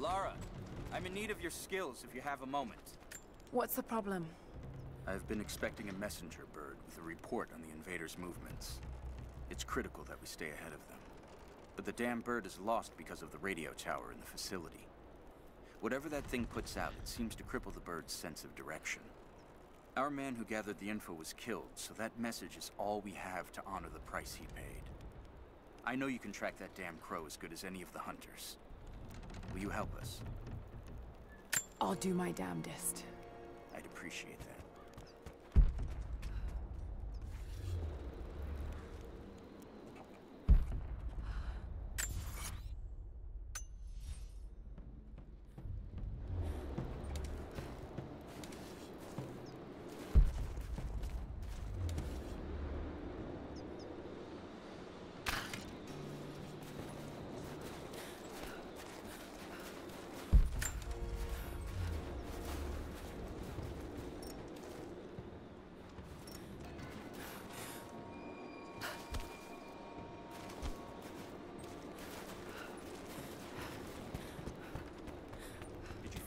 Lara, I'm in need of your skills if you have a moment. What's the problem? I've been expecting a messenger bird with a report on the invaders' movements. It's critical that we stay ahead of them. But the damn bird is lost because of the radio tower in the facility. Whatever that thing puts out, it seems to cripple the bird's sense of direction. Our man who gathered the info was killed, so that message is all we have to honor the price he paid. I know you can track that damn crow as good as any of the hunters. Will you help us? I'll do my damnedest. I'd appreciate that.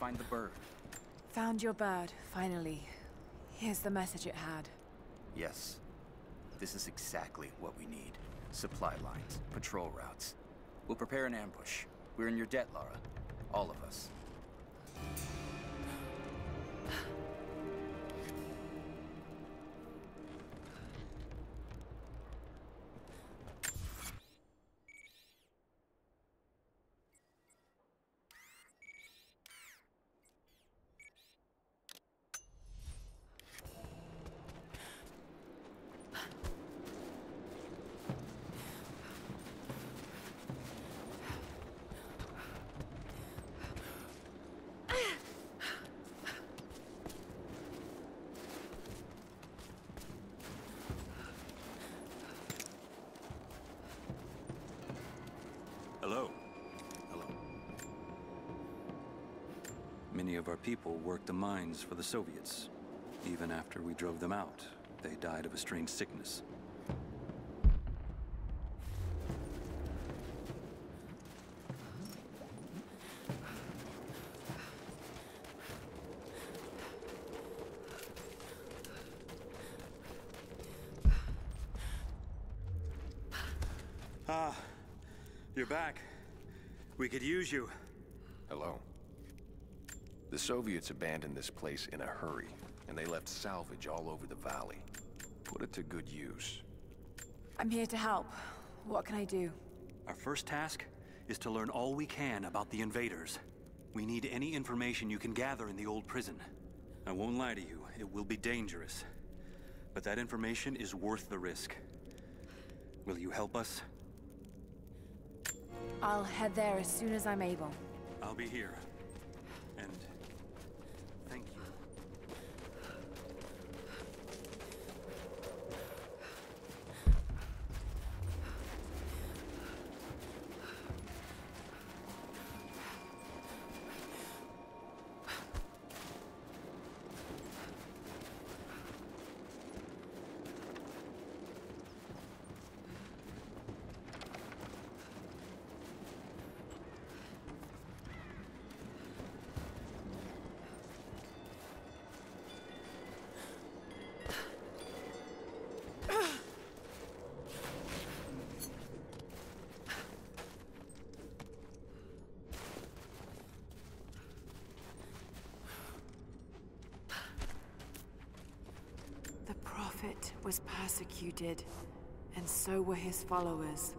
Find the bird? Found your bird, finally. Here's the message it had. Yes. This is exactly what we need. Supply lines, patrol routes. We'll prepare an ambush. We're in your debt, Lara. All of us. Hello. Hello. Many of our people worked the mines for the Soviets. Even after we drove them out, they died of a strange sickness. Ah, you're back. We could use you. Hello. The Soviets abandoned this place in a hurry, and they left salvage all over the valley. Put it to good use. I'm here to help. What can I do? Our first task is to learn all we can about the invaders. We need any information you can gather in the old prison. I won't lie to you, it will be dangerous. But that information is worth the risk. Will you help us? I'll head there as soon as I'm able. I'll be here. And thank you. The Prophet was persecuted, and so were his followers.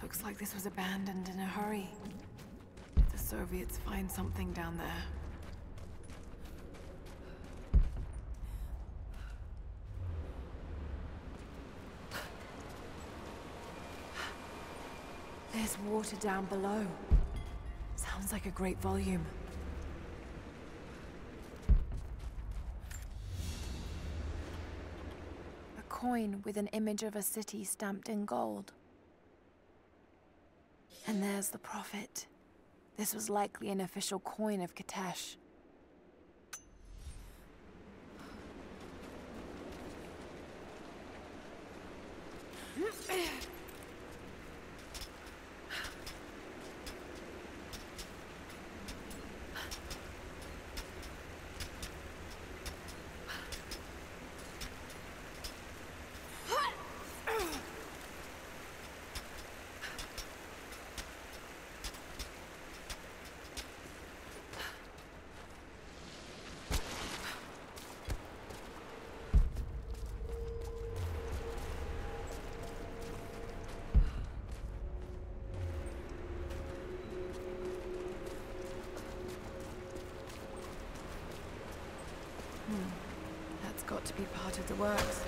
Looks like this was abandoned in a hurry. Did the Soviets find something down there? There's water down below. Sounds like a great volume. A coin with an image of a city stamped in gold. And there's the prophet. This was likely an official coin of Kitezh. to be part of the works.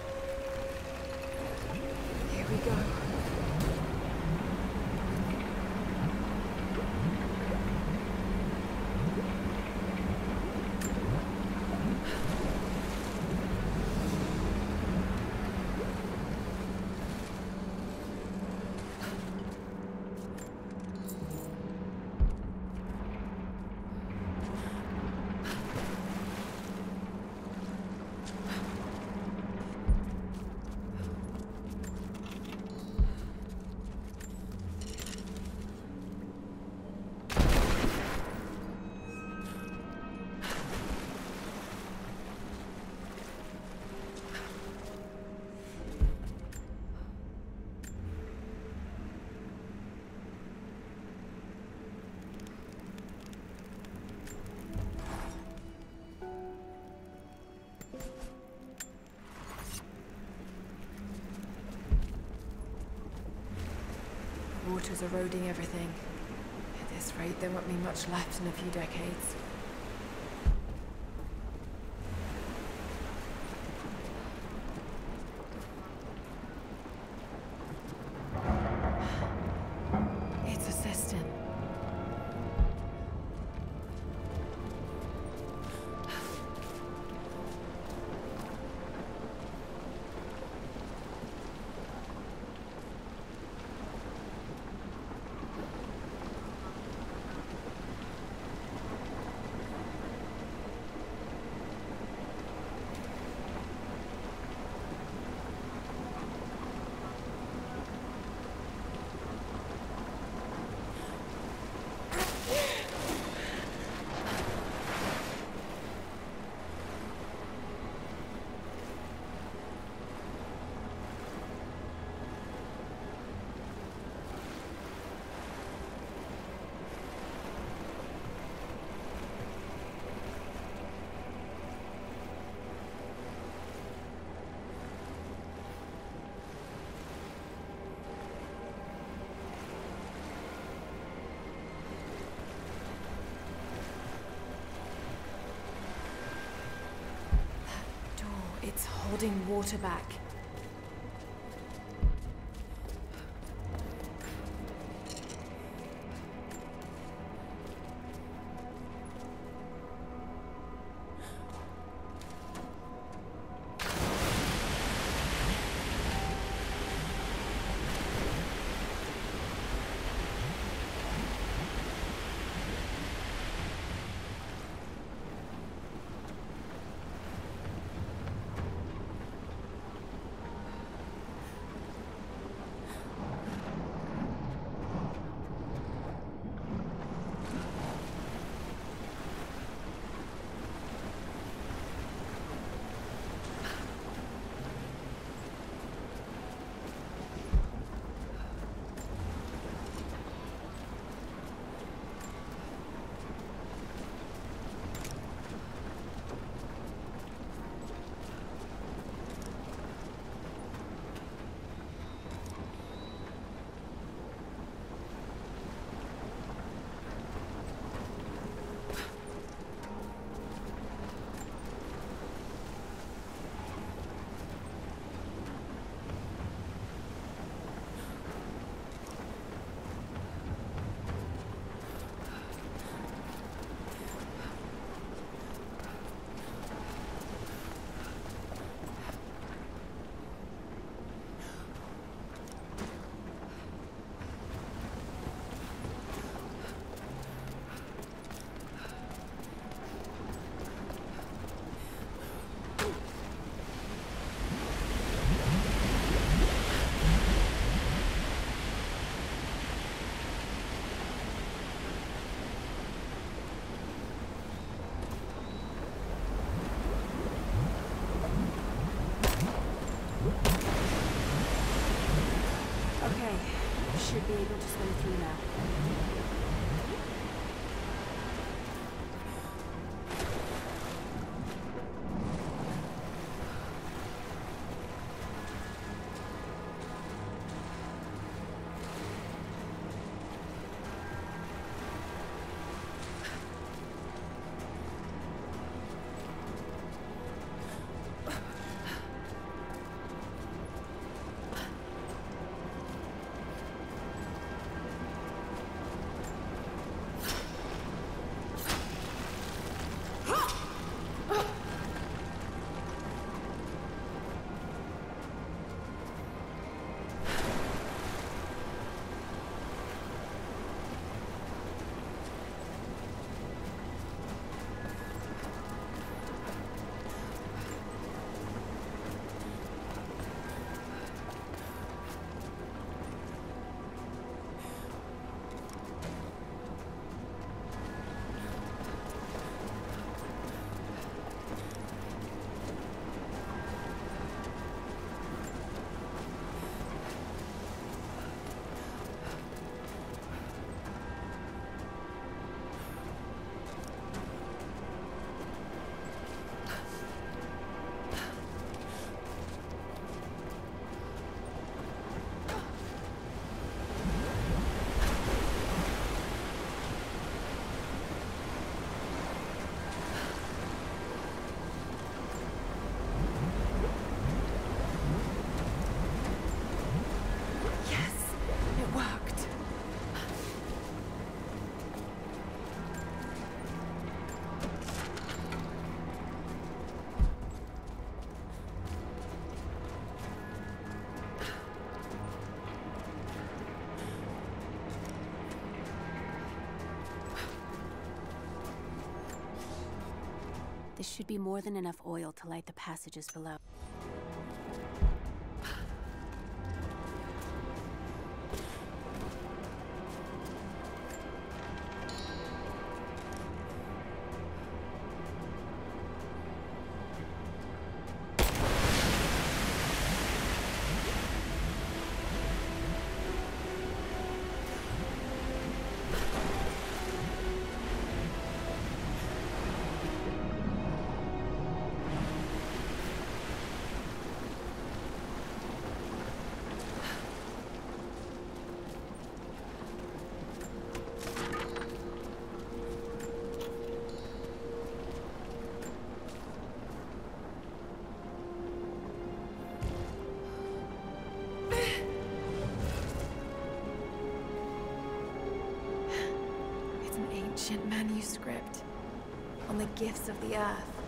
Water's eroding everything. At this rate, there won't be much left in a few decades. It's holding water back. Should be able to swim through now. This should be more than enough oil to light the passages below. Ancient manuscript on the gifts of the earth.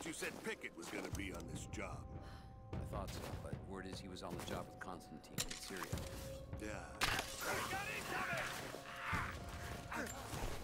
thought you said Pickett was gonna be on this job. I thought so, but word is he was on the job with Constantine in Syria. Yeah. We got incoming!